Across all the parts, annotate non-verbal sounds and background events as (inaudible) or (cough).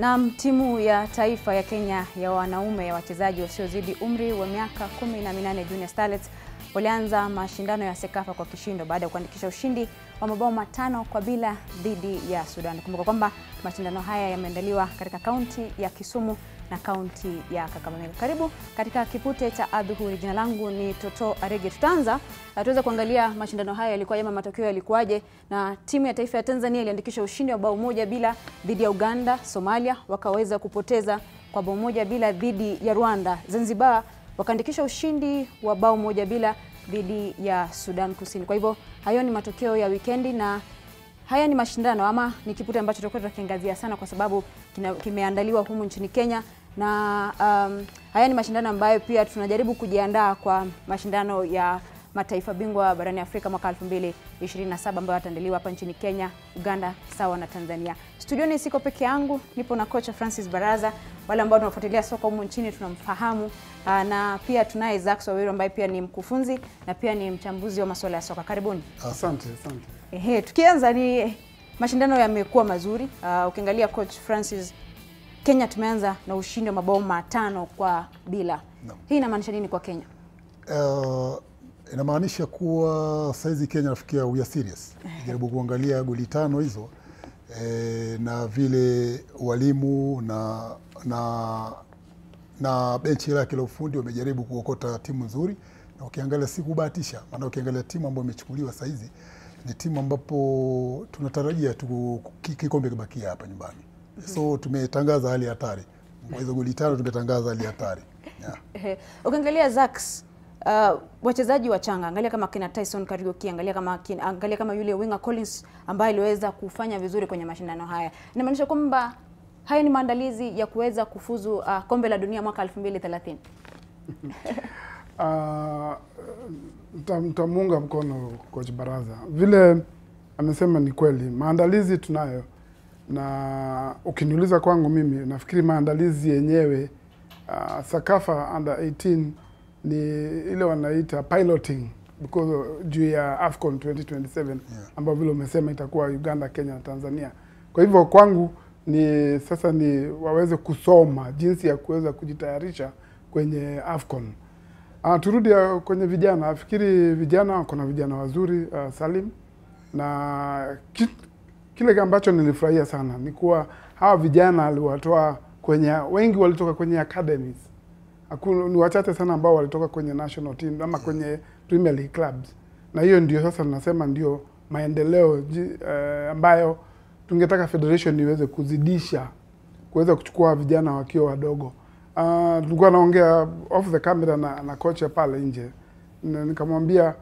Naam, timu ya taifa ya Kenya ya wanaume ya wachezaji wasiozidi umri wa miaka kumi na minane Junior Starlets walianza mashindano ya Sekafa kwa kishindo baada ya kuandikisha ushindi wa mabao matano kwa bila dhidi ya Sudan. Kumbuka kwamba mashindano haya yameandaliwa katika kaunti ya Kisumu na kaunti ya Kakamega. Karibu katika kipute cha adhuhuri. Jina langu ni Toto Arege. Tutaanza tuweza kuangalia mashindano haya yalikuwaje, ama matokeo yalikuwaje, na timu ya taifa ya Tanzania iliandikisha ushindi wa bao moja bila dhidi ya Uganda. Somalia wakaweza kupoteza kwa bao moja bila dhidi ya Rwanda. Zanzibar wakaandikisha ushindi wa bao moja bila dhidi ya Sudan Kusini. Kwa hivyo hayo ni matokeo ya wikendi na haya ni mashindano ama ni kipute ambacho tutakuwa tunakiangazia sana kwa sababu kimeandaliwa humu nchini Kenya na um, haya ni mashindano ambayo pia tunajaribu kujiandaa kwa mashindano ya mataifa bingwa barani Afrika mwaka 2027 ambayo yataandaliwa hapa nchini Kenya, Uganda sawa na Tanzania. Studioni siko peke yangu, nipo na kocha Francis Baraza. Wale ambao tunafuatilia soka humu nchini tunamfahamu, na pia tunaye Zax Wawiru ambaye pia ni mkufunzi na pia ni mchambuzi wa masuala ya soka. Karibuni. Asante, asante. Ehe, tukianza ni mashindano yamekuwa mazuri. Uh, ukiangalia coach Francis, Kenya tumeanza na ushindi wa mabao matano kwa bila. No. Hii inamaanisha nini kwa Kenya? Uh, inamaanisha kuwa saizi Kenya nafikia we are serious. Jaribu kuangalia goli tano hizo eh, na vile walimu na na na benchi lake la ufundi wamejaribu kuokota timu nzuri, na ukiangalia si kubahatisha, maana ukiangalia timu ambayo imechukuliwa saizi ni timu ambapo tunatarajia tu kikombe kibakia hapa nyumbani, so tumetangaza hali hatari. Kwa hizo goli tano tumetangaza hali hatari yeah. Ukiangalia Zax, uh, wachezaji wachanga, angalia kama kina Tyson Kariuki, angalia kama kina, angalia kama yule winger Collins ambaye aliweza kufanya vizuri kwenye mashindano haya. Inamaanisha kwamba haya ni maandalizi ya kuweza kufuzu uh, kombe la dunia mwaka 2030. uh, mtamuunga mkono coach Baraza, vile amesema ni kweli, maandalizi tunayo, na ukiniuliza kwangu mimi nafikiri maandalizi yenyewe uh, Sakafa under 18 ni ile wanaita piloting because juu ya AFCON 2027 yeah. ambayo vile umesema itakuwa Uganda, Kenya na Tanzania. Kwa hivyo kwangu ni sasa ni waweze kusoma jinsi ya kuweza kujitayarisha kwenye AFCON. Uh, turudi kwenye vijana. Nafikiri vijana kuna vijana wazuri uh, Salim, na kile ambacho nilifurahia sana ni kuwa hawa vijana aliwatoa kwenye, wengi walitoka kwenye academies. Hakuna, ni wachache sana ambao walitoka kwenye national team ama kwenye Premier League clubs, na hiyo ndio sasa tunasema ndio maendeleo uh, ambayo tungetaka federation iweze kuzidisha kuweza kuchukua vijana wakiwa wadogo. Uh, naongea off the camera na, na kocha pale nje nikamwambia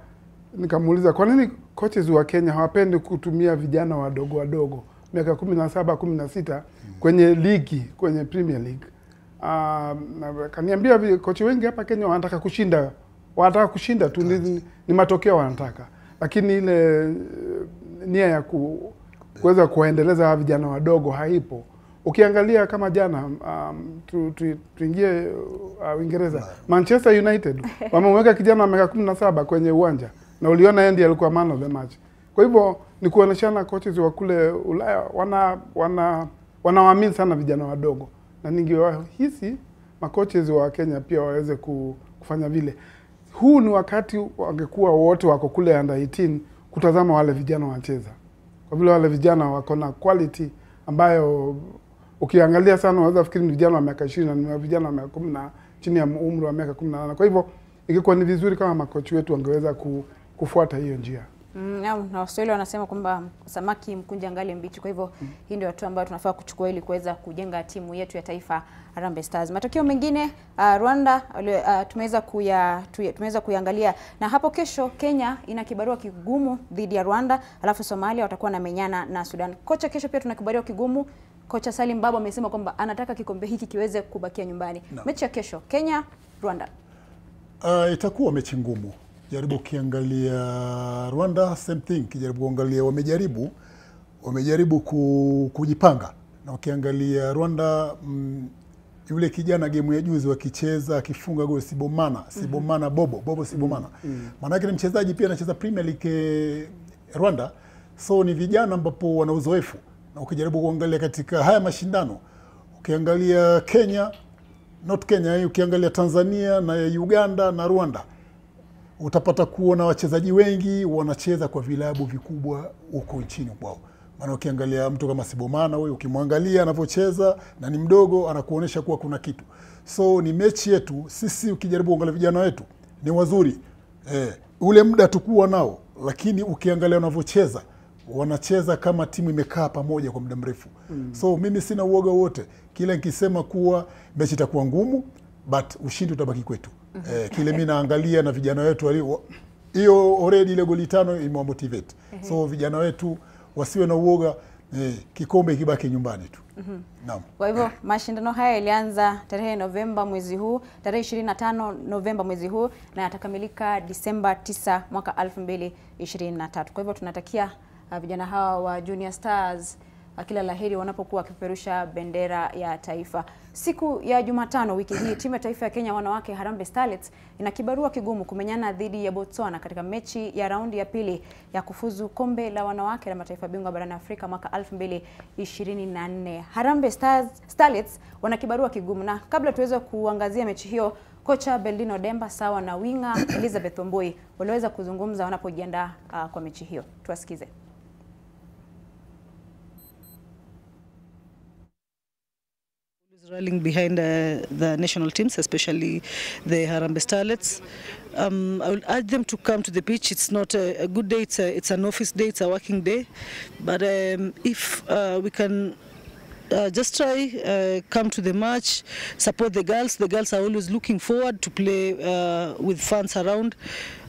nikamuuliza kwa nini coaches wa Kenya hawapendi kutumia vijana wadogo wadogo? Miaka kumi na saba kumi na sita kwenye ligi kwenye Premier League. Uh, na kaniambia kochi wengi hapa Kenya wanataka kushinda, wanataka kushinda tu, ni, ni matokeo wanataka, lakini ile eh, nia ya ku, kuweza kuwaendeleza hawa vijana wadogo haipo. Ukiangalia kama jana um, tu, tu, tuingie uh, Uingereza, Manchester United. (laughs) Wamemweka kijana wa miaka kumi na saba kwenye uwanja na uliona yeye ndiye alikuwa man of the match. Kwa hivyo ni kuoneshana coaches wa kule Ulaya wana wana wanawaamini sana vijana wadogo, na ningewahisi makoches wa Kenya pia waweze kufanya vile. Huu ni wakati wangekuwa wote wako kule under 18 kutazama wale vijana wacheza, kwa vile wale vijana wako na quality ambayo ukiangalia sana unaweza fikiri ni vijana wa miaka ishirini na ni vijana wa miaka kumi na chini ya umri wa miaka kumi na nane. Kwa hivyo ingekuwa ni vizuri kama makochi wetu wangeweza ku, kufuata hiyo njia. Mm, na Waswahili wanasema kwamba samaki mkunja ngali mbichi. Kwa hivyo mm. hii ndio hatua ambayo tunafaa kuchukua ili kuweza kujenga timu yetu ya taifa Harambee Stars. Matokeo mengine uh, Rwanda uh, tumeweza kuya, tumeweza kuiangalia na hapo kesho Kenya ina kibarua kigumu dhidi ya Rwanda, alafu Somalia watakuwa na menyana na Sudan. Kocha, kesho pia tuna kibarua kigumu. Kocha Salim Babu amesema kwamba anataka kikombe hiki kiweze kubakia nyumbani. no. Mechi ya kesho Kenya Rwanda. Uh, itakuwa mechi ngumu. Jaribu ukiangalia Rwanda same thing, kijaribu kuangalia wamejaribu wamejaribu ku, kujipanga. Na ukiangalia Rwanda mm, yule kijana gemu ya juzi wakicheza akifunga goli Sibomana Sibomana Bobo Bobo Sibomana. Maanake ni mchezaji pia anacheza Premier League eh, Rwanda, so ni vijana ambapo wana uzoefu. Na ukijaribu kuangalia katika haya mashindano Ukiangalia Kenya, not Kenya, eh, ukiangalia Tanzania na Uganda na Rwanda utapata kuona wachezaji wengi wanacheza kwa vilabu vikubwa huko nchini kwao. Maana ukiangalia mtu kama Sibomana huyo, ukimwangalia anavyocheza na ni mdogo, anakuonyesha kuwa kuna kitu. So ni mechi yetu sisi, ukijaribu kuangalia vijana wetu ni wazuri eh, ule muda tukuwa nao, lakini ukiangalia wanavyocheza wanacheza kama timu imekaa pamoja kwa muda mrefu mm. So mimi sina uoga wote, kila nikisema kuwa mechi itakuwa ngumu but ushindi utabaki kwetu. Eh, kile mi naangalia na vijana wetu hiyo already ile goli tano imewamotivate. So vijana wetu wasiwe na uoga eh, kikombe kibaki nyumbani tu. mm -hmm. Kwa hivyo mashindano haya yalianza tarehe Novemba mwezi huu, tarehe 25 Novemba mwezi huu na yatakamilika Disemba 9 mwaka 2023. Kwa hivyo tunatakia uh, vijana hawa wa Junior Stars kila la heri wanapokuwa wakipeperusha bendera ya taifa. Siku ya Jumatano wiki hii timu ya taifa ya Kenya wanawake Harambee Starlets ina kibarua kigumu kumenyana dhidi ya Botswana katika mechi ya raundi ya pili ya kufuzu kombe la wanawake la mataifa bingwa barani Afrika mwaka 2024. Harambee Stars, Starlets wana kibarua kigumu na kabla tuweze kuangazia mechi hiyo kocha Beldino Demba sawa na winga (coughs) Elizabeth Omboi waliweza kuzungumza wanapojiandaa uh, kwa mechi hiyo. Tuwasikize. Rallying behind uh, the national teams, especially the Harambee Starlets. Um, I will urge them to come to the pitch. It's not a, a good day. It's, a, it's an office day. It's a working day. But um, if uh, we can uh, just try uh, come to the match, support the girls. The girls are always looking forward to play uh, with fans around.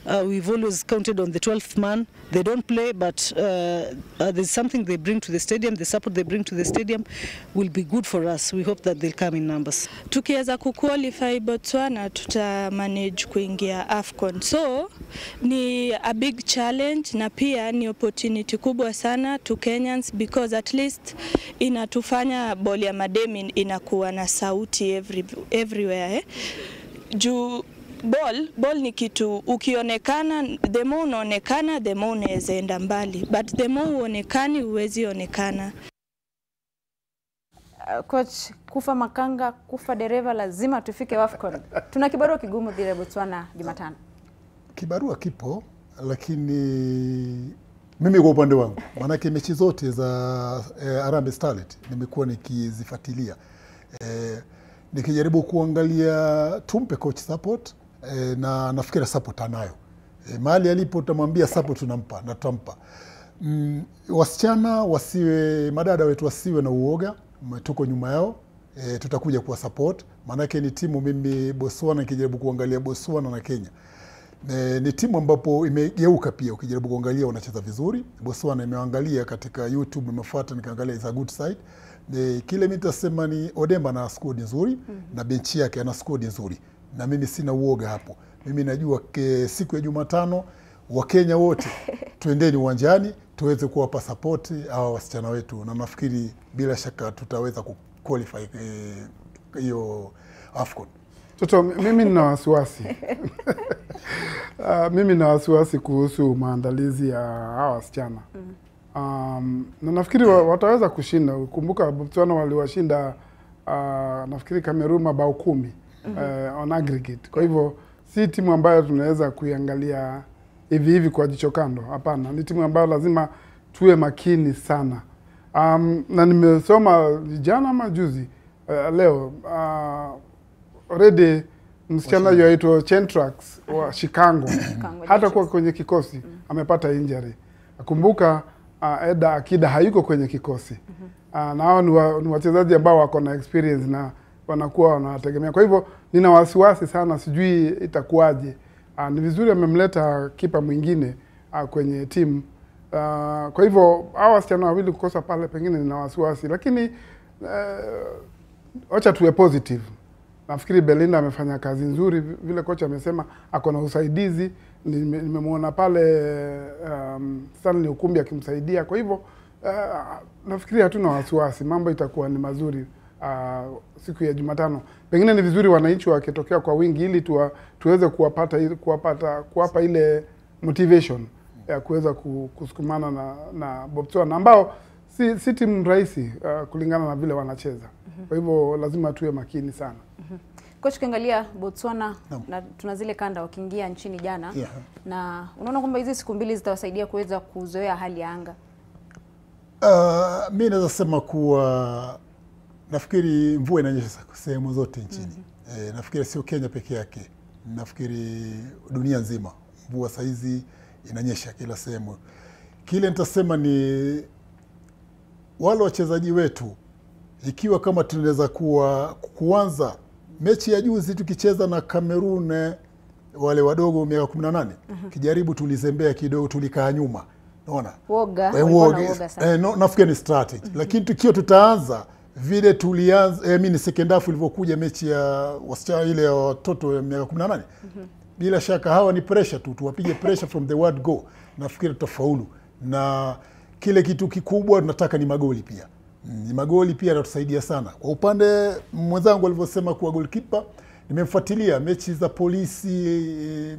Uh, we've always counted on the 12th man. They don't play, but uh, uh, there's something they bring to the stadium. The support they bring to the stadium will be good for us. We hope that they'll come in numbers. tukiweza kuqualify Botswana tuta manage kuingia AFCON. So ni a big challenge na pia ni opportunity kubwa sana to Kenyans because at least inatufanya boli ya mademi inakuwa na sauti every, everywhere eh? juu ball ball ni kitu ukionekana, the more unaonekana the more unaweza enda mbali, but the more uonekani huwezi onekana. Uh, coach kufa makanga kufa dereva lazima tufike AFCON. Tuna kibarua kigumu dhidi ya Botswana Jumatano. Kibarua kipo, lakini mimi kwa upande wangu, maanake mechi zote za eh, Harambee Starlet nimekuwa nikizifuatilia eh, nikijaribu kuangalia, tumpe coach support eh, na nafikiri support anayo e, mahali alipo utamwambia support tunampa na tutampa. Mm, wasichana wasiwe, madada wetu wasiwe na uoga, tuko nyuma yao e, tutakuja kuwa support, maanake ni timu mimi Botswana, nikijaribu kuangalia Botswana na Kenya e, ni timu ambapo imegeuka pia, ukijaribu kuangalia wanacheza vizuri. Botswana imeangalia katika YouTube, imefuata nikaangalia is a good side e, kile mi tasema ni Odemba ana skodi nzuri mm -hmm. na benchi yake ana skodi nzuri, na mimi sina uoga hapo. Mimi najua ke, siku ya Jumatano Wakenya wote (laughs) tuendeni uwanjani tuweze kuwapa sapoti hawa wasichana wetu, na nafikiri bila shaka tutaweza kuqualify eh, hiyo AFCON. Toto, mimi nina wasiwasi uh, (laughs) (laughs) mimi nina wasiwasi kuhusu maandalizi ya hawa wasichana um, na nafikiri wa- wataweza kushinda. Kumbuka Botswana waliwashinda uh, nafikiri Kamerun mabao kumi uh, on aggregate. Kwa hivyo si timu ambayo tunaweza kuiangalia hivi hivi kwa jicho kando. Hapana, ni timu ambayo lazima tuwe makini sana. Um, na nimesoma jana ama juzi uh, leo uh, already msichana yaitwa Chentrax wa Chikango (coughs) hata kuwa kwenye kikosi mm. amepata injury. Kumbuka uh, Eda Akida hayuko kwenye kikosi mm -hmm. uh, na hao ni, wa, ni wachezaji ambao wako na experience na wanakuwa wanawategemea Kwa hivyo nina wasiwasi sana, sijui itakuwaje. Uh, ni vizuri amemleta kipa mwingine uh, kwenye timu uh, kwa hivyo hawa wasichana wawili kukosa pale, pengine nina wasiwasi, lakini uh, wacha tuwe positive. Nafikiri Belinda amefanya kazi nzuri, vile kocha amesema ako na usaidizi. Nimemwona pale um, Stanley Ukumbi akimsaidia. Kwa hivyo uh, nafikiri hatuna wasiwasi, mambo itakuwa ni mazuri uh, siku ya Jumatano. Pengine ni vizuri wananchi wakitokea kwa wingi ili tuwa, tuweze kuwapata kuwapata kuwapa ile motivation ya kuweza kusukumana na, na Botswana ambao si, si timu rahisi uh, kulingana na vile wanacheza. Kwa hivyo lazima tuwe makini sana. Coach, ukiangalia Botswana no. na tuna zile kanda wakiingia nchini jana Yeah. na unaona kwamba hizi siku mbili zitawasaidia kuweza kuzoea hali ya anga. Uh, mi naweza sema kuwa nafikiri mvua inanyesha sehemu zote nchini. mm -hmm. E, nafikiri sio Kenya peke yake, nafikiri dunia nzima mvua saizi inanyesha kila sehemu. Kile nitasema ni wale wachezaji wetu, ikiwa kama tunaweza kuwa kuanza mechi ya juzi tukicheza na Cameroon eh, wale wadogo miaka kumi na nane kijaribu tulizembea kidogo, tulikaa nyuma, naona Woga, woga, woga, woga sana. eh, no, nafikiri ni strategy lakini tukiwa tutaanza vile tulianza eh, mimi second half ilivyokuja mechi ya wasichana ile ya watoto ya miaka 18 mm -hmm. bila shaka hawa ni pressure tu tuwapige pressure from the word go. Nafikiri tutafaulu. Na kile kitu kikubwa tunataka ni magoli pia. Ni magoli pia yatatusaidia sana. Kwa upande mwenzangu alivyosema kuwa goalkeeper nimemfuatilia mechi za polisi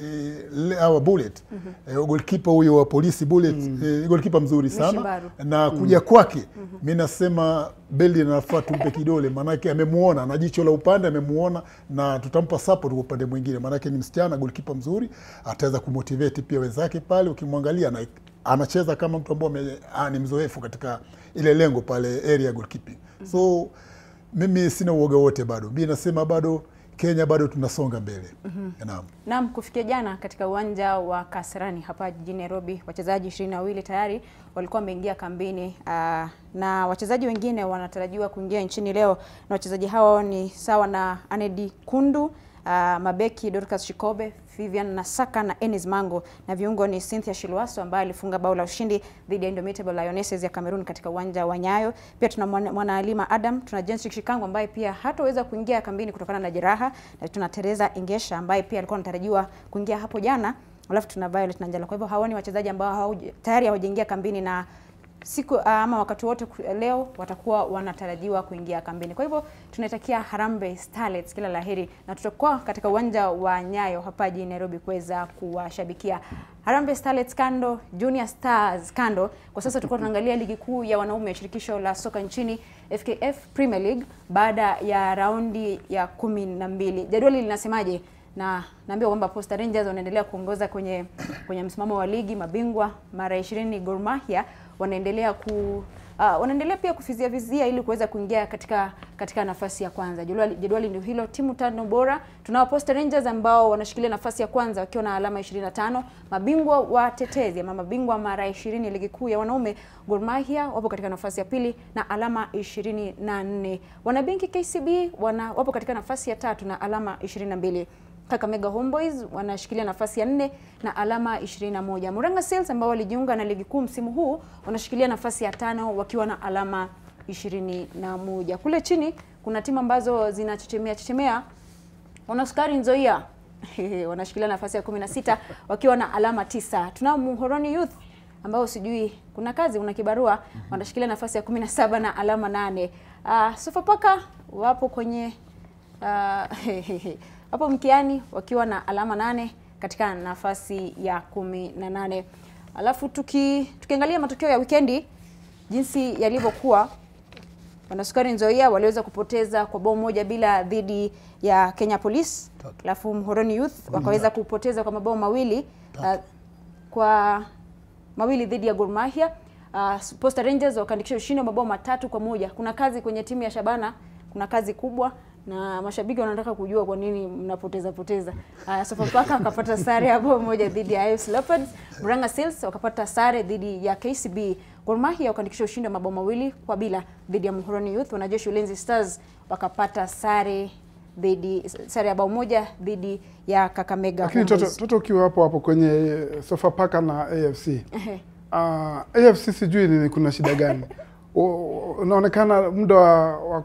eh, awa Bullet mm -hmm. eh, goalkeeper huyo wa polisi bullet mm -hmm. eh, goalkeeper mzuri sana Mishibaru. na kuja kwake mi nasema Beldi anafaa tumpe (laughs) kidole, maanake amemuona na jicho la upande amemuona, na tutampa support kwa upande mwingine, maanake ni msichana goalkeeper mzuri, ataweza kumotivate pia wenzake pale. Ukimwangalia na anacheza kama mtu ambaye ni mzoefu katika ile lengo pale area goalkeeping. Mm -hmm. So mimi sina uoga wote bado, mi nasema bado Kenya bado tunasonga mbele. Naam. Naam, kufikia jana katika uwanja wa Kasarani hapa jijini Nairobi, wachezaji ishirini na wawili tayari walikuwa wameingia kambini uh, na wachezaji wengine wanatarajiwa kuingia nchini leo, na wachezaji hao ni sawa na Anedi Kundu, uh, mabeki Dorcas Shikobe, Vivian Nasaka na Enis Mango, na viungo ni Cynthia Shilwaso ambaye alifunga bao la ushindi dhidi ya Indomitable Lionesses ya Cameroon katika uwanja wa Nyayo. Pia tuna mwana Alima Adam, tuna Jensi Shikango ambaye pia hataweza kuingia kambini kutokana na jeraha, na tuna Teresa Ingesha ambaye pia alikuwa anatarajiwa kuingia hapo jana, alafu tuna Violet Nanjala. Kwa hivyo hawa ni wachezaji ambao tayari hawajaingia kambini na siku ama wakati wote leo watakuwa wanatarajiwa kuingia kambini. Kwa hivyo tunaitakia Harambee Starlets kila la heri, na tutakuwa katika uwanja wa Nyayo hapa jijini Nairobi kuweza kuwashabikia Harambee Starlets kando, Junior Stars kando. Kwa sasa tulikuwa tunaangalia ligi kuu ya wanaume ya shirikisho la soka nchini FKF Premier League baada ya raundi ya kumi na mbili. Jadwali linasemaje? na naambiwa kwamba Posta Rangers wanaendelea kuongoza kwenye kwenye msimamo wa ligi. Mabingwa mara 20 Gor Mahia wanaendelea ku uh, wanaendelea pia kufizia vizia ili kuweza kuingia katika katika nafasi ya kwanza. Jedwali, ndio hilo, timu tano bora. Tunao Posta Rangers ambao wanashikilia nafasi ya kwanza wakiwa na alama 25. Mabingwa watetezi ama mabingwa mara 20 ligi kuu ya wanaume Gor Mahia wapo katika nafasi ya pili na alama 24. Wanabenki KCB wana wapo katika nafasi ya tatu na alama 22. Kakamega Homeboys wanashikilia nafasi ya nne na alama 21. Murang'a Seals ambao walijiunga na ligi kuu msimu huu wanashikilia nafasi ya tano wakiwa na alama 21. Kule chini kuna timu ambazo zinachechemea chechemea. Wanasukari Nzoia (laughs) wanashikilia nafasi ya 16 wakiwa na alama tisa. Tunao Muhoroni Youth ambao sijui kuna kazi una kibarua wanashikilia nafasi ya 17 na alama nane. Uh, Sofapaka wapo kwenye uh, (laughs) wapo mkiani wakiwa na alama nane katika nafasi ya kumi na nane. Alafu tuki, tukiangalia matokeo ya wikendi jinsi yalivyokuwa, Wanasukari Nzoia waliweza kupoteza kwa bao moja bila dhidi ya Kenya Police, alafu Mhoroni Youth wakaweza kupoteza kwa mabao mawili uh, kwa mawili dhidi ya Gor Mahia. Uh, Posta Rangers wakaandikisha ushindi wa mabao matatu kwa moja. Kuna kazi kwenye timu ya Shabana, kuna kazi kubwa na mashabiki wanataka kujua kwa nini mnapoteza poteza. Uh, Sofapaka wakapata sare ya bao moja dhidi ya AFC Leopards. Murang'a Seals wakapata sare dhidi ya KCB. Gor Mahia wakaandikisha ushindi wa mabao mawili kwa bila dhidi ya Muhoroni Youth. Wanajeshi Ulinzi Stars wakapata sare dhidi sare ya bao moja dhidi ya Kakamega Lakini toto, toto ukiwa hapo hapo kwenye eh, Sofapaka na AFC uh, AFC sijui ni kuna shida gani (laughs) unaonekana muda wa, wa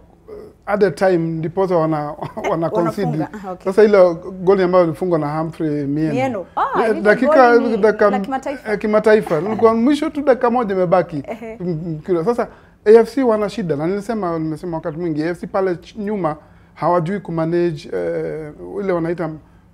at the time ndiposa wana, (laughs) wana concede. Ah, okay. Sasa ile goli ambayo ilifungwa na Humphrey Mieno, Mieno. Oh, Eh, dakika dakika kimataifa. eh, kimataifa Nilikuwa (laughs) mwisho tu dakika moja imebaki. Sasa AFC wana shida na nilisema nimesema wakati mwingi AFC pale nyuma hawajui kumanage uh, ile wanaita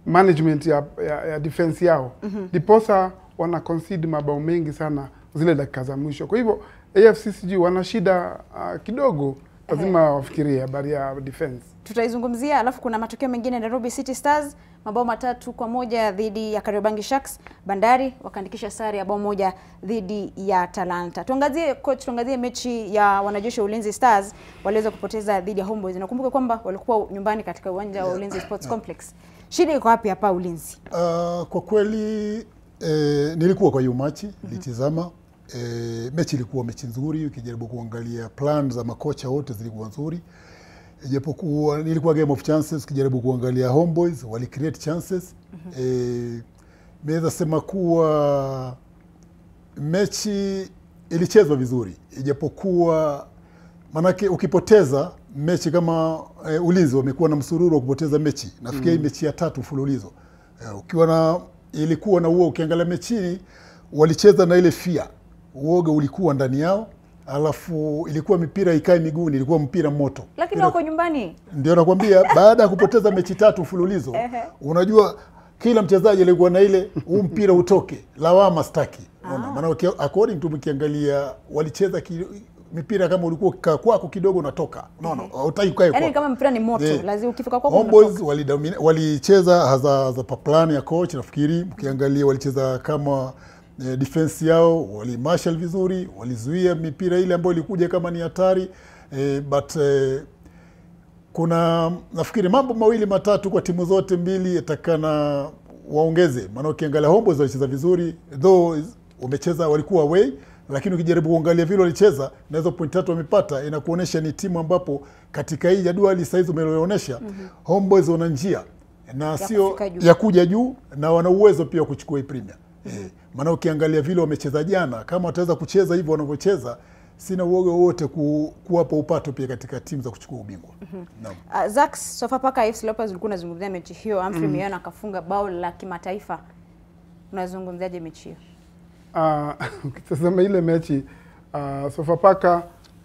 management ya, ya, ya defense yao ndiposa wana concede mabao mengi sana zile dakika za mwisho. Kwa hivyo AFC sijui wana shida uh, kidogo, lazima wafikirie habari ya defense. tutaizungumzia. Alafu kuna matokeo mengine, Nairobi City Stars mabao matatu kwa moja dhidi ya Kariobangi Sharks. Bandari wakaandikisha sare ya bao moja dhidi ya Talanta. Tuangazie coach, tuangazie mechi ya wanajeshi wa Ulinzi Stars waliweza kupoteza dhidi ya Homeboys. Nakumbuka kwamba walikuwa nyumbani katika uwanja wa Ulinzi Sports Complex. Shida iko wapi hapa Ulinzi? Uh, kwa kweli eh, nilikuwa kwa hiyo machi nilitizama. Eh, mechi ilikuwa mechi nzuri, ukijaribu kuangalia plan za makocha wote zilikuwa nzuri, ijapokuwa nilikuwa game of chances. Ukijaribu kuangalia Homeboys wali create chances mm -hmm. E, naweza sema kuwa mechi ilichezwa vizuri, ijapokuwa maanake ukipoteza mechi kama e, Ulinzi wamekuwa na msururu wa kupoteza mechi nafikiri mm. mechi ya tatu mfululizo e, ukiwa na ilikuwa na uo, ukiangalia mechi walicheza na ile fia, uoga ulikuwa ndani yao, alafu ilikuwa mipira ikae miguuni, ilikuwa mpira moto Lakini wako nyumbani. ndio nakwambia, (laughs) baada ya kupoteza mechi tatu mfululizo, unajua kila mchezaji alikuwa na ile huu mpira utoke, lawama staki. Unaona, maana uki- according to mkiangalia walicheza ki, mipira kama ulikuwa ukikaa kwako kidogo unatoka, unaona, hautaki ukae Yaani kwako. kama mpira ni moto, yeah. lazima ukifika kwako unatoka. walicheza haza za plan ya coach nafikiri, mkiangalia walicheza kama eh, defense yao wali marshal vizuri, walizuia mipira ile ambayo ilikuja kama ni hatari. E, but e, kuna nafikiri mambo mawili matatu kwa timu zote mbili yatakana waongeze, maana ukiangalia Homeboys walicheza vizuri though wamecheza walikuwa away, lakini ukijaribu kuangalia vile walicheza na hizo point tatu wamepata, inakuonyesha ni timu ambapo katika hii jadwali saizi -hmm. Homeboys wana njia na sio ya kuja juu na wana uwezo pia wa kuchukua hii premier. Eh, maana ukiangalia vile wamecheza jana, kama wataweza kucheza hivyo wanavyocheza, sina uoga wowote ku, kuwapa upato pia katika timu za kuchukua ubingwa Naam. Uh, Zax Sofapaka AFC Leopards ulikuwa unazungumzia mechi hiyo, Humphrey Miano akafunga bao la kimataifa. Unazungumziaje mechi hiyo? Ah, (laughs) ukitazama ile mechi uh, Sofapaka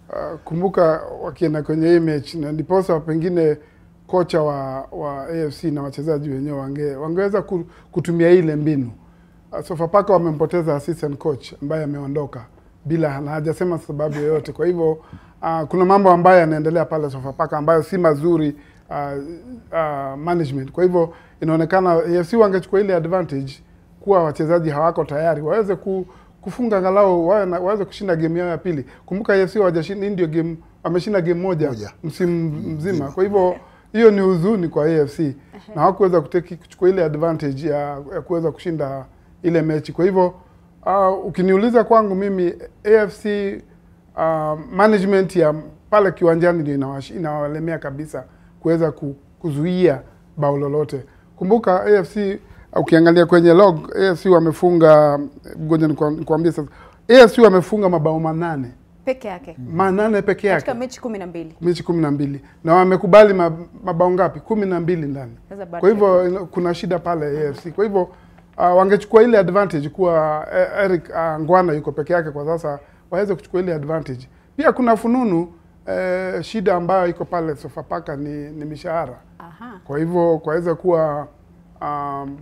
uh, kumbuka wakienda kwenye hii mechi na ndiposa pengine kocha wa, wa AFC na wachezaji wenyewe wange, wangeweza ku- kutumia ile mbinu uh, Sofapaka wamempoteza assistant coach ambaye ameondoka bila na hajasema sababu yoyote. Kwa hivyo uh, kuna mambo ambayo yanaendelea pale Sofapaka ambayo si mazuri uh, uh, management. Kwa hivyo inaonekana AFC wangechukua ile advantage kuwa wachezaji hawako tayari waweze ku, kufunga angalau waweze kushinda game yao ya pili. Kumbuka AFC hawajashinda, ndio game wameshinda game moja, Moja. msimu mzima. Kwa hivyo hiyo ni huzuni kwa AFC na hawakuweza kuteki kuchukua ile advantage ya, ya kuweza kushinda ile mechi. Kwa hivyo uh, ukiniuliza kwangu mimi AFC uh, management ya pale kiwanjani ndio inawalemea kabisa kuweza kuzuia bao lolote. Kumbuka AFC ukiangalia kwenye log AFC wamefunga, ngoja nikwam- nikwambie sasa, AFC wamefunga mabao manane Peke yake manane peke yake katika mechi kumi na mbili. mechi kumi na mbili na wamekubali mabao ngapi? kumi na mbili ndani. Kwa hivyo kuna shida pale AFC. Kwa hivyo uh, wangechukua ile advantage kuwa uh, Eric uh, Ngwana yuko peke yake kwa sasa, waweze kuchukua ile advantage. Pia kuna fununu eh, shida ambayo iko pale Sofapaka ni, ni mishahara. Aha. Kwa hivyo kwaweza kuwa um,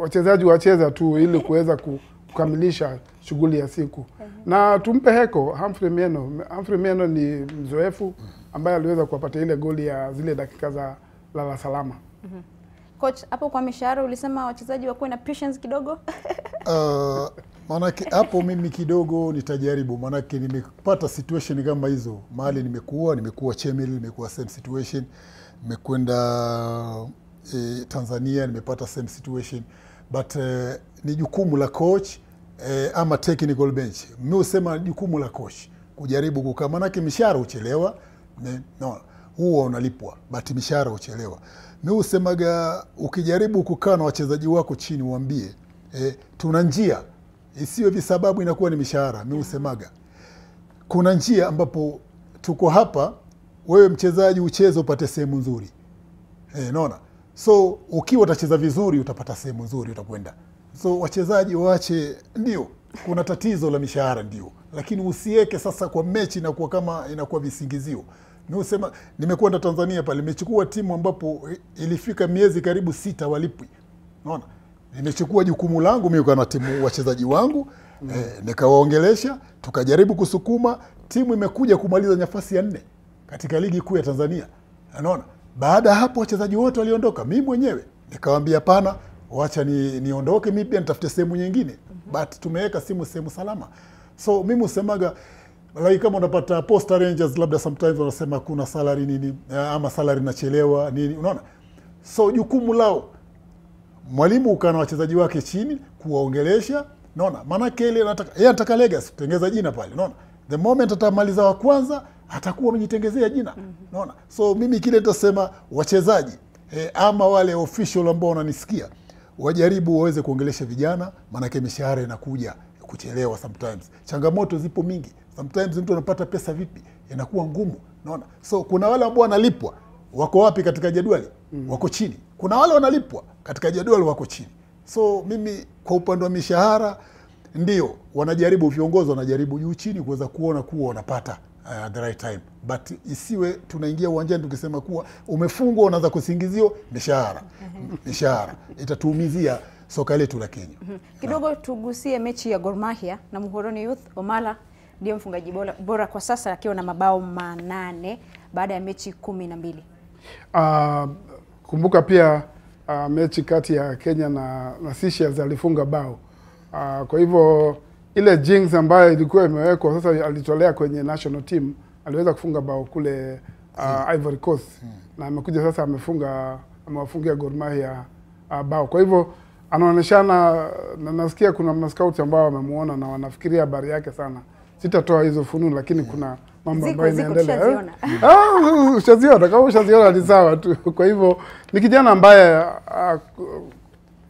wachezaji wacheza tu ili (laughs) kuweza kukamilisha shughuli ya siku na tumpe heko Humphrey Mieno. Humphrey Mieno ni mzoefu ambaye aliweza kuwapata ile goli ya zile dakika za lala salama. Coach, hapo kwa mishahara ulisema wachezaji wakuwe na patience kidogo. (laughs) Uh, maanake hapo mimi kidogo nitajaribu, maanake nimepata situation kama hizo. Mahali nimekuwa nimekuwa Chemil, nimekuwa same situation, nimekwenda eh, Tanzania nimepata same situation. But eh, ni jukumu la coach eh, ama technical bench. Mimi husema jukumu la coach kujaribu kukaa, maanake mishahara huchelewa ne- no, huwa unalipwa bati mishahara uchelewa. Mi husemaga ukijaribu kukaa na wachezaji wako chini, uambie e, tuna njia isiwe visababu inakuwa ni mishahara. Mi husemaga kuna njia ambapo tuko hapa, wewe mchezaji ucheze upate sehemu nzuri e, naona so ukiwa utacheza vizuri utapata sehemu nzuri utakwenda. So wachezaji waache, ndio kuna tatizo la mishahara ndio, lakini usiweke sasa kwa mechi inakuwa kama inakuwa visingizio. Mi husema nimekwenda Tanzania pale, nimechukua timu ambapo ilifika miezi karibu sita walipwi, naona nimechukua jukumu langu mimi kwa na timu wachezaji wangu mm. eh, nikawaongelesha tukajaribu kusukuma. Timu imekuja kumaliza nafasi ya nne katika ligi kuu ya Tanzania. Unaona? Baada ya hapo wachezaji wote waliondoka mi mwenyewe. Nikawambia pana, wacha ni, niondoke mi pia nitafute sehemu nyingine. But tumeweka simu sehemu salama. So mimi husemaga like kama unapata Posta Rangers labda sometimes wanasema kuna salary nini eh, ama salary inachelewa nini unaona? So jukumu lao mwalimu ukana na wachezaji wake chini kuwaongelesha naona maanake ile anataka yeye anataka legacy tengeza jina pale naona the moment atamaliza wa kwanza atakuwa amejitengezea jina naona so mimi kile nitasema wachezaji eh, ama wale official ambao wananisikia wajaribu waweze kuongelesha vijana maanake mishahara inakuja kuchelewa sometimes. Changamoto zipo mingi sometimes mtu anapata pesa vipi? Inakuwa ngumu. Naona so kuna wale ambao wanalipwa wako wapi katika jedwali? Wako chini. Kuna wale wanalipwa katika jedwali wako chini. So mimi kwa upande wa mishahara ndio wanajaribu viongozi wanajaribu juu chini kuweza kuona kuwa wanapata uh, the right time. But isiwe tunaingia uwanjani tukisema kuwa umefungwa unaanza kusingizio mishahara. Mishahara. Itatuumizia soka letu la Kenya. Kidogo tugusie mechi ya Gor Mahia na Muhoroni Youth. Omala ndiyo mfungaji bora, bora kwa sasa akiwa na mabao manane baada ya mechi kumi na mbili. Uh, kumbuka pia uh, mechi kati ya Kenya na, na Seychelles alifunga bao uh, kwa hivyo ile jinx ambayo ilikuwa imewekwa sasa alitolea kwenye national team, aliweza kufunga bao kule uh, Ivory Coast na amekuja sasa amefunga amewafungia Gor Mahia uh, bao. Kwa hivyo anaoneshana, na nasikia kuna mascout ambao wamemuona na wanafikiria habari yake sana. Sitatoa hizo fununu, lakini kuna mambo ambayo inaendelea. (laughs) Ah, ushaziona kama ushaziona ni sawa tu. (laughs) Kwa hivyo ni kijana ambaye ah,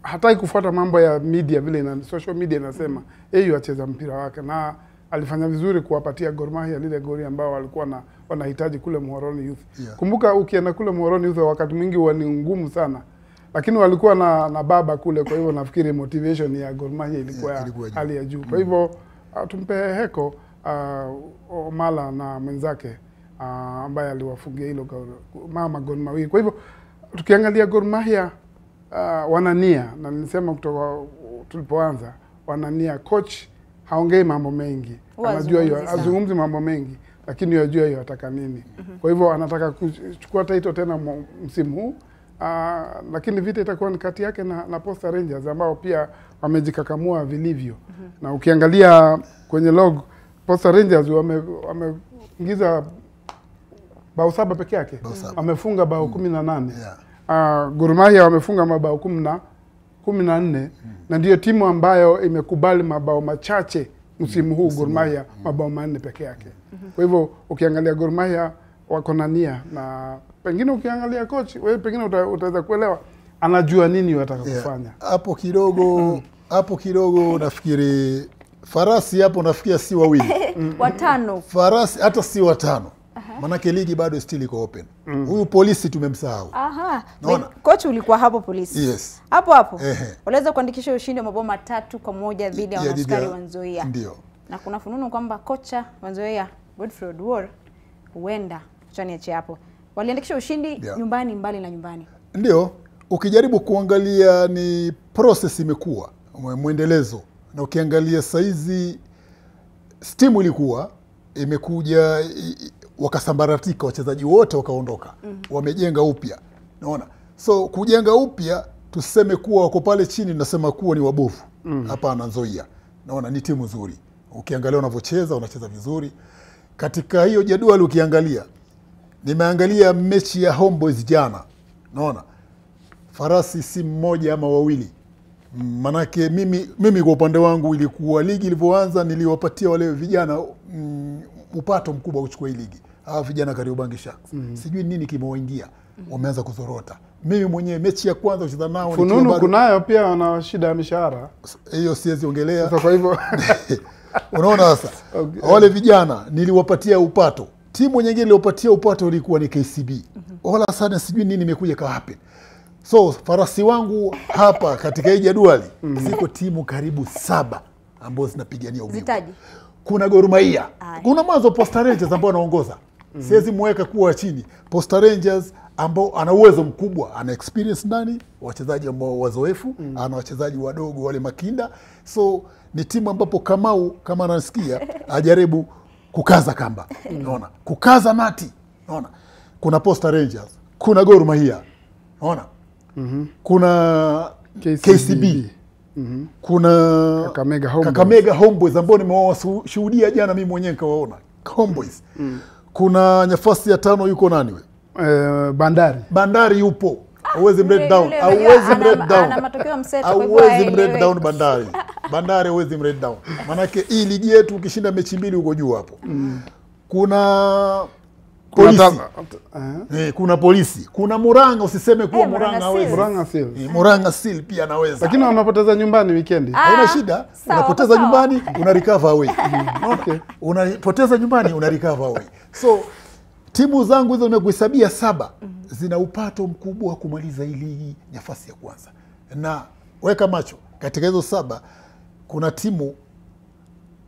hataki kufuata mambo ya media vile ina, social media inasema yeye acheza mpira wake na alifanya vizuri kuwapatia Gor Mahia lile goli ambao walikuwa na wanahitaji kule Muhoroni Youth. Yeah. Kumbuka ukienda kule Muhoroni Youth wakati mwingi huwa ni ngumu sana. Lakini walikuwa na, na baba kule, kwa hivyo nafikiri motivation ya Gor Mahia ilikuwa Yeah, ilikuwa hali ya juu. Kwa hivyo ah, tumpe heko uh, Omala na mwenzake uh, ambaye aliwafungia hilo mama Gor Mahia. mawili. Kwa hivyo tukiangalia Gor Mahia uh, wanania na nilisema kutoka tulipoanza wanania, coach haongei mambo mengi, anajua hiyo, azungumzi mambo mengi, lakini yajua hiyo ataka nini. mm -hmm. Kwa hivyo anataka kuchukua title tena msimu huu uh, lakini vita itakuwa ni kati yake na, na Posta Rangers ambao pia wamejikakamua vilivyo. Mm -hmm. na ukiangalia kwenye log Posta Rangers wameingiza wame- bao saba peke yake, Bao saba. wamefunga bao kumi na nane. Yeah. uh, Gor Mahia wamefunga mabao kumi na kumi na nne. Na ndiyo timu ambayo imekubali mabao machache msimu huu Gor Mahia mabao manne peke yake. Kwa hivyo ukiangalia Gor Mahia wako na nia na pengine ukiangalia coach wewe pengine utaweza kuelewa anajua nini wataka Yeah. kufanya. hapo kidogo hapo kidogo nafikiri farasi hapo nafikiria si wawili (laughs) Watano farasi hata si watano manake ligi bado still iko open huyu polisi tumemsahau Aha. Kocha ulikuwa hapo polisi. yes Hapo hapo. Waliweza kuandikisha ushindi wa mabao matatu kwa moja dhidi ya wanaskari wa Nzoia. ndio Na kuna fununu kwamba kocha wa Nzoia Godfrey Oduor huenda chaniache hapo. Waliandikisha ushindi Yeah. nyumbani mbali na nyumbani. ndio ukijaribu kuangalia ni proses imekuwa mwendelezo. Na ukiangalia saizi stimu ilikuwa imekuja wakasambaratika wachezaji wote wakaondoka. Mm -hmm. wamejenga upya. Naona so kujenga upya tuseme kuwa wako pale chini nasema kuwa ni wabovu. Hapana Nzoia. Naona ni timu nzuri. Ukiangalia wanavyocheza wanacheza vizuri. Katika hiyo jadwali ukiangalia nimeangalia mechi ya Homeboys jana. Naona farasi si mmoja ama wawili. Mm, manake mimi, mimi kwa upande wangu ilikuwa ligi ilivyoanza niliwapatia wale vijana mm, upato mkubwa kuchukua hii ligi. Hawa vijana Kariobangi Sharks. Sijui nini kimewaingia. Wameanza kuzorota. Mimi mwenyewe mechi ya kwanza kucheza nao Fununu bado- kunayo pia wana shida ya mishahara. hiyo siwezi ongelea. Sasa kwa hivyo (laughs) unaona sasa (laughs) Okay. wale vijana niliwapatia upato. Timu nyingine iliyopatia upato ilikuwa ni KCB wala sana sijui nini imekuja ka happen so farasi wangu hapa katika hii jadwali mm -hmm. ziko timu karibu saba ambazo zinapigania ubingwa kuna Gor Mahia. Kuna mwanzo Posta Rangers ambao anaongoza mm -hmm. siwezi mweka kuwa chini. Posta Rangers ambao ana uwezo mkubwa ana experience ndani wachezaji ambao wazoefu mm. ana wachezaji wadogo wale makinda. So ni timu ambapo Kamau kama anasikia (laughs) ajaribu kukaza kamba, unaona, kukaza nati, unaona. Kuna Posta Rangers, kuna Gor Mahia, unaona, kuna KCB. KCB, kuna Kakamega Homeboys. Kakamega Homeboys ambao nimewashuhudia jana mimi mwenyewe nikawaona Homeboys. Kuna nafasi ya tano yuko nani we? Eh, Bandari Bandari yupo, hauwezi Yule- mrate down, hauwezi mrate down, ana matokeo mseto, kwa hivyo hauwezi mrate down Bandari. (laughs) Bandari hauwezi mrate down, maanake hii ligi yetu ukishinda mechi mbili uko juu hapo. Mm. Kuna polisi eh, eh, kuna polisi, kuna Muranga, usiseme kuwa Eh, Murang'a Muranga hawezi. Murang'a Seals. Eh, Murang'a Seal pia anaweza Lakini wanapoteza nyumbani wikendi haina Ah, shida, sawa, unapoteza sawa. nyumbani una recover away. (laughs) Okay. unapoteza nyumbani una recover away. So timu zangu hizo nimekuhesabia saba zina upato mkubwa wa kumaliza hii ligi nafasi ya kwanza, na weka macho katika hizo saba, kuna timu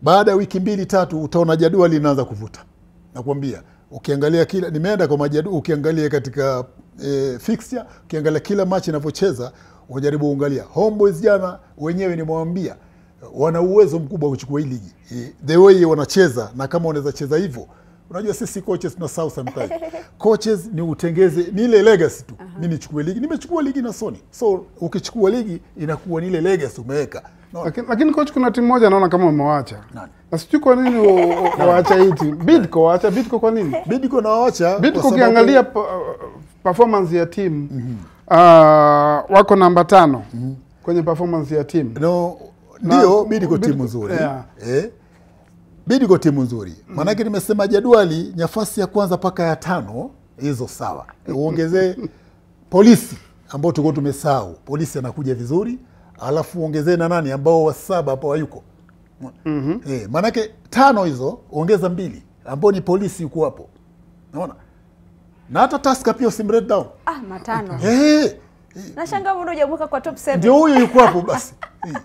baada ya wiki mbili tatu utaona jadwali linaanza kuvuta. Nakwambia, ukiangalia kila nimeenda kwa majadu, ukiangalia katika e, fixture, ukiangalia kila match inavyocheza, unajaribu kuangalia. Homeboys jana wenyewe nimewambia wana uwezo mkubwa wa kuchukua hii ligi. E, the way wanacheza, na kama wanaweza cheza hivyo Unajua sisi coaches tunasahau sometimes. Coaches ni utengeze ni ile legacy tu. Mimi nichukue ligi, nimechukua ligi na Sony. So ukichukua ligi inakuwa ni ile legacy umeweka. No. Lakini, lakini coach, kuna timu moja naona kama umewaacha. Nani? na sijui kwa nini waacha hii timu Bidco, waacha Bidco kwa nini? Bidco na waacha Bidco kiangalia sababu- ukiangalia performance ya timu mm -hmm. uh, wako namba tano mm -hmm. kwenye performance ya timu No, ndio Bidco Bidco- timu nzuri yeah. eh? Bidco timu nzuri. Maanake, nimesema jadwali nafasi ya kwanza mpaka ya tano hizo sawa, uongezee polisi ambao tuko tumesahau, polisi anakuja vizuri, alafu uongezee na nani ambao wa saba hapo hayuko e, maanake tano hizo ongeza mbili ambao ni polisi yuko hapo, naona na hata taska pia usimrate down. Ah, matano. e, Nashangaa mbona hujamweka kwa top 7. ndio huyo yuko hapo basi. Uh, (laughs)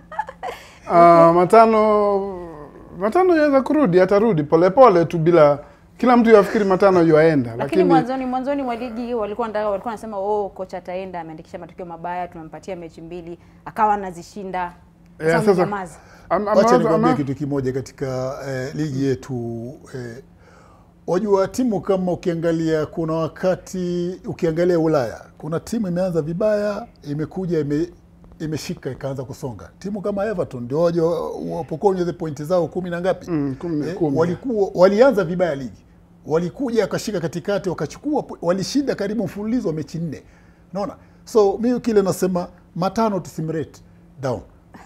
Ah, matano matano yaweza kurudi, atarudi polepole tu bila kila mtu yafikiri matano yuaenda, Lakini lakini mwanzoni mwanzoni mwa ligi walikuwa wanataka walikuwa wanasema oh, kocha ataenda ameandikisha matokeo mabaya, tumempatia mechi mbili akawa anazishinda. Yeah, Sasa acha nikwambie kitu kimoja katika eh, ligi yetu eh, wajua timu kama ukiangalia, kuna wakati ukiangalia Ulaya kuna timu imeanza vibaya, imekuja ime, imeshika ikaanza kusonga. Timu kama Everton ndio waje wapokonywe the pointi zao kumi na ngapi? Mm, kumi- eh, walikuwa walianza vibaya ligi, walikuja wakashika katikati, wakachukua, walishinda karibu mfululizo wa mechi nne, naona. So mi kile nasema matano tusimrate down,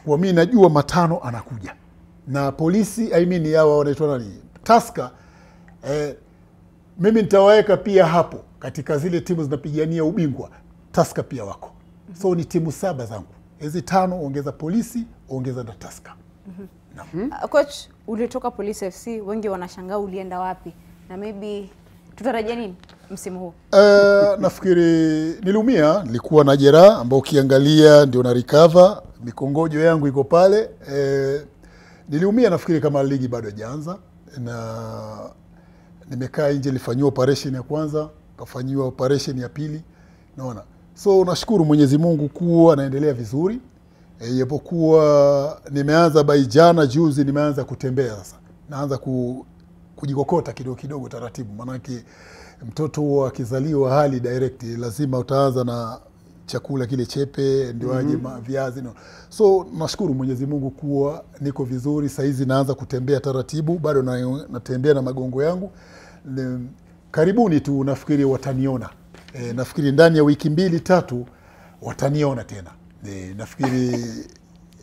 kwa mi najua matano anakuja na polisi I mean hawa wanaitwa nani Taska eh, mimi nitawaweka pia hapo katika zile timu zinapigania ubingwa. Taska pia wako, so ni timu saba zangu hizi tano, ongeza polisi, ongeza na Tusker. Uh, coach, ulitoka Police FC, wengi wanashangaa ulienda wapi, na maybe tutarajia nini msimu huu? Uh, nafikiri niliumia, nilikuwa na jeraha ambao ukiangalia ndio na recover, mikongojo yangu iko pale. Eh, niliumia nafikiri kama ligi bado haijaanza, na nimekaa nje, nilifanyiwa operation ya kwanza, kafanyiwa operation ya pili, naona. So nashukuru Mwenyezi Mungu kuwa naendelea vizuri, ijapokuwa e, nimeanza bai jana juzi, nimeanza kutembea sasa, naanza ku, kujikokota kidogo kidogo taratibu, maanake mtoto huo akizaliwa hali direct, lazima utaanza na chakula kile chepe ndio aje -hmm. viazi no. So nashukuru Mwenyezi Mungu kuwa niko vizuri. Sahizi, naanza kutembea taratibu, bado na, natembea na magongo yangu. Ni- karibuni tu nafikiri wataniona e, nafikiri ndani ya wiki mbili tatu wataniona tena e, nafikiri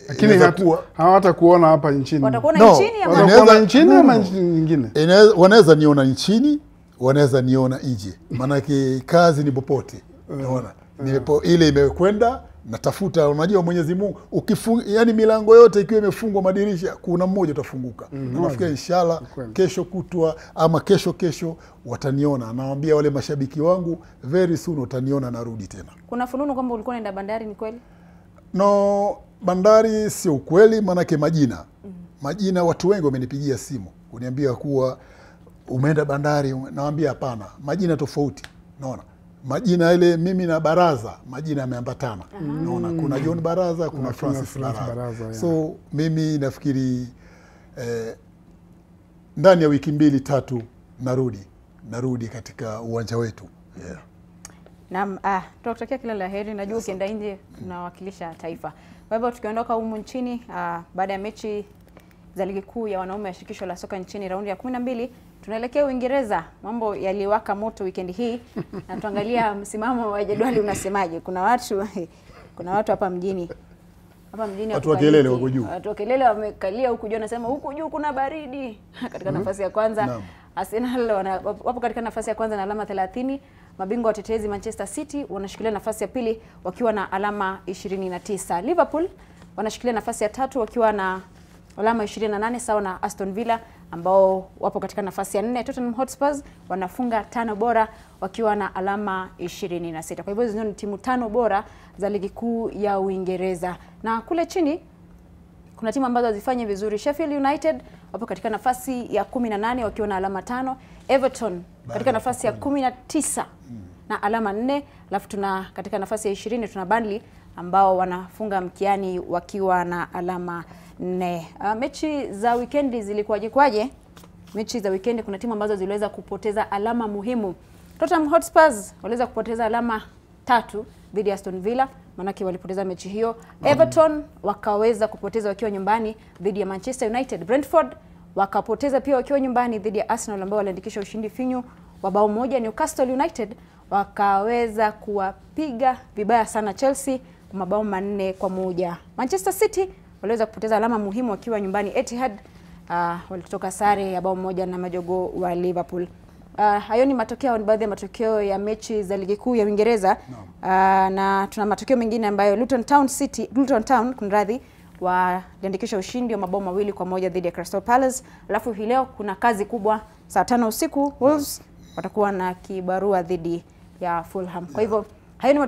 lakini hawata kuona hawatakuona hapa nchini. Watakuona No, nchini ama Wanaweza- nchini ama nyingine? Wanaweza niona nchini, wanaweza niona nje, maanake kazi ni popote. Unaona, ile imekwenda natafuta. Unajua Mwenyezi Mungu ukifung, yani milango yote ikiwa imefungwa madirisha, kuna mmoja utafunguka. mm -hmm. nafikiri inshallah kesho kutwa ama kesho kesho wataniona. Nawaambia wale mashabiki wangu very soon wataniona narudi tena. kuna fununu kwamba ulikuwa unaenda Bandari, ni kweli? No, Bandari sio ukweli, maanake majina mm -hmm. majina, watu wengi wamenipigia simu kuniambia kuwa umeenda Bandari. nawaambia Nawambia hapana, majina tofauti. Naona majina yale mimi na Baraza majina yameambatana. mm. Naona kuna John Baraza, kuna Francis Baraza. Baraza, yeah. So mimi nafikiri eh, ndani ya wiki mbili tatu narudi narudi katika uwanja wetu yeah. Naam, ah, tunakutakia kila la heri. Najua ukienda nje unawakilisha taifa. Kwa hivyo tukiondoka humu nchini ah, baada ya mechi za ligi kuu ya wanaume ya shirikisho la soka nchini raundi ya kumi na mbili tunaelekea Uingereza. Mambo yaliwaka moto wikendi hii (laughs) na tuangalia msimamo wa jedwali unasemaje. Kuna watu (laughs) kuna watu hapa mjini hapa mjini Watu wa kelele wako juu. Watu wa kelele wamekalia huku juu, anasema huku juu kuna baridi. (laughs) katika nafasi ya kwanza Naam. Arsenal wana, wapo katika nafasi ya kwanza na alama 30. Mabingwa watetezi Manchester City wanashikilia nafasi ya pili wakiwa na alama 29. Liverpool wanashikilia nafasi ya tatu wakiwa na alama 28 sawa na Aston Villa ambao wapo katika nafasi ya nne. Tottenham Hotspurs wanafunga tano bora wakiwa na alama 26. Kwa hivyo hizo ni timu tano bora za ligi kuu ya Uingereza. Na kule chini kuna timu ambazo hazifanyi vizuri. Sheffield United wapo katika nafasi ya 18 wakiwa na alama tano. Everton katika nafasi ya 19 na alama nne. Alafu tuna katika nafasi ya 20 tuna Burnley ambao wanafunga mkiani wakiwa na alama nne. Uh, mechi za wikendi zilikuwaje kwaje? Mechi za wikendi kuna timu ambazo ziliweza kupoteza alama muhimu. Tottenham Hotspurs waliweza kupoteza alama tatu dhidi ya Aston Villa, maanake walipoteza mechi hiyo. Everton wakaweza kupoteza wakiwa nyumbani dhidi ya Manchester United. Brentford wakapoteza pia wakiwa nyumbani dhidi ya Arsenal ambao waliandikisha ushindi finyu wa bao moja. Newcastle United wakaweza kuwapiga vibaya sana Chelsea kwa mabao manne kwa moja. Manchester City waliweza kupoteza alama muhimu wakiwa nyumbani Etihad. Uh, walitoka sare ya bao moja na majogo wa Liverpool. Uh, hayo ni matokeo, ni baadhi ya matokeo ya mechi za ligi kuu ya Uingereza. no. Uh, na tuna matokeo mengine ambayo Luton Town City, Luton Town kunradhi, waliandikisha ushindi wa mabao mawili kwa moja dhidi ya Crystal Palace. Alafu hii leo kuna kazi kubwa, saa tano usiku Wolves watakuwa na kibarua dhidi ya Fulham. Kwa hivyo hayo ni